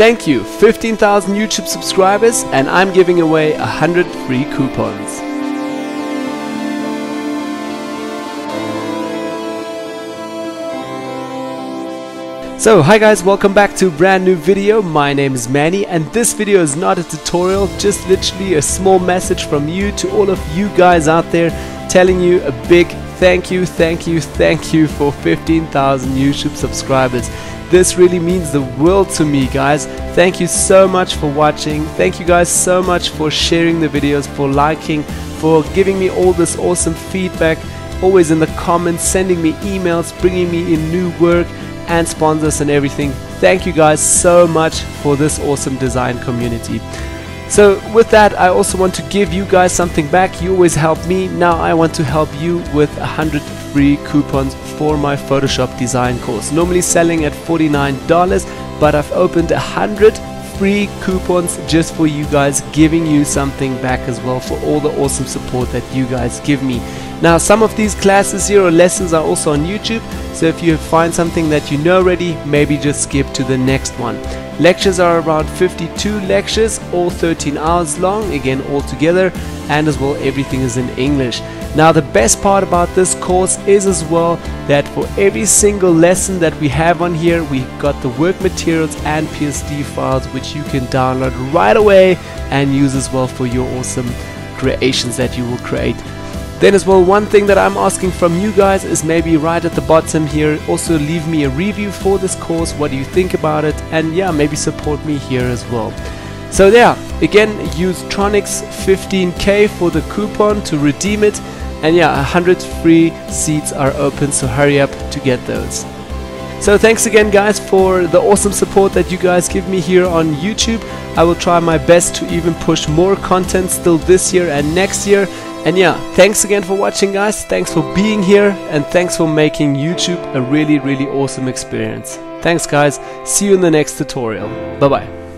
Thank you, 15,000 YouTube subscribers, and I'm giving away 100 free coupons. So hi guys welcome back to a brand new video my name is Manny and this video is not a tutorial just literally a small message from you to all of you guys out there telling you a big thank you thank you thank you for 15,000 YouTube subscribers this really means the world to me guys thank you so much for watching thank you guys so much for sharing the videos for liking for giving me all this awesome feedback always in the comments sending me emails bringing me in new work and sponsors and everything. Thank you guys so much for this awesome design community. So with that, I also want to give you guys something back. You always help me. Now I want to help you with 100 free coupons for my Photoshop design course. Normally selling at $49, but I've opened 100 free coupons just for you guys, giving you something back as well for all the awesome support that you guys give me. Now some of these classes here or lessons are also on YouTube so if you find something that you know already maybe just skip to the next one. Lectures are around 52 lectures all 13 hours long again all together and as well everything is in English. Now the best part about this course is as well that for every single lesson that we have on here we got the work materials and PSD files which you can download right away and use as well for your awesome creations that you will create. Then as well, one thing that I'm asking from you guys is maybe right at the bottom here, also leave me a review for this course, what do you think about it, and yeah, maybe support me here as well. So yeah, again, use Tronix 15k for the coupon to redeem it, and yeah, 100 free seats are open, so hurry up to get those. So thanks again guys for the awesome support that you guys give me here on YouTube. I will try my best to even push more content still this year and next year and yeah, thanks again for watching guys, thanks for being here and thanks for making YouTube a really really awesome experience. Thanks guys, see you in the next tutorial. Bye bye.